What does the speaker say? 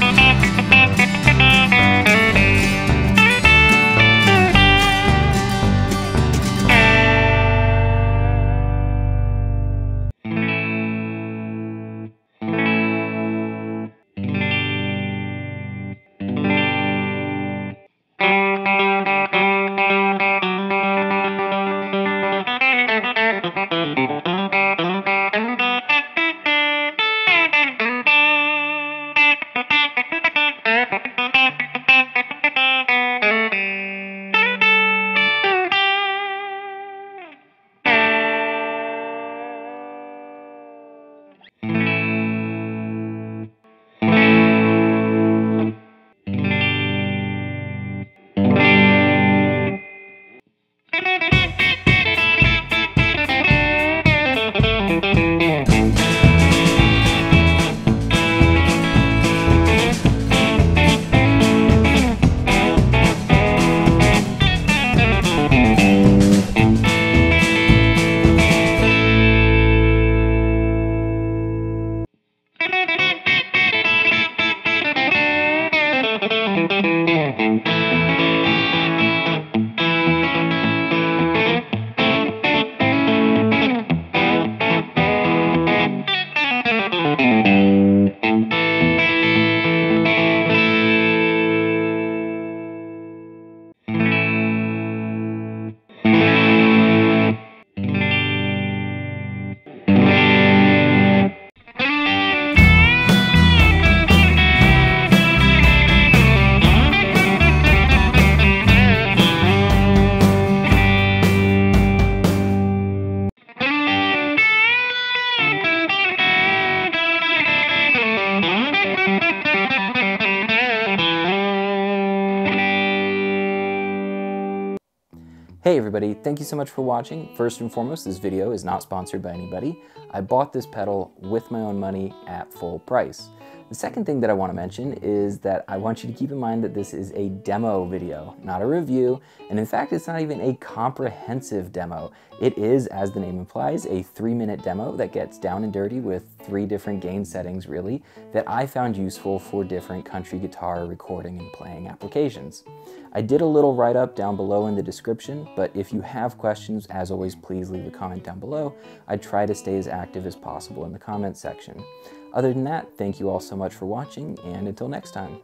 Thank you. Hey everybody, thank you so much for watching. First and foremost, this video is not sponsored by anybody. I bought this pedal with my own money at full price. The second thing that I want to mention is that I want you to keep in mind that this is a demo video, not a review, and in fact it's not even a comprehensive demo. It is, as the name implies, a three minute demo that gets down and dirty with three different gain settings really, that I found useful for different country guitar recording and playing applications. I did a little write-up down below in the description, but if you have questions, as always, please leave a comment down below. I try to stay as active as possible in the comments section. Other than that, thank you all so much for watching, and until next time.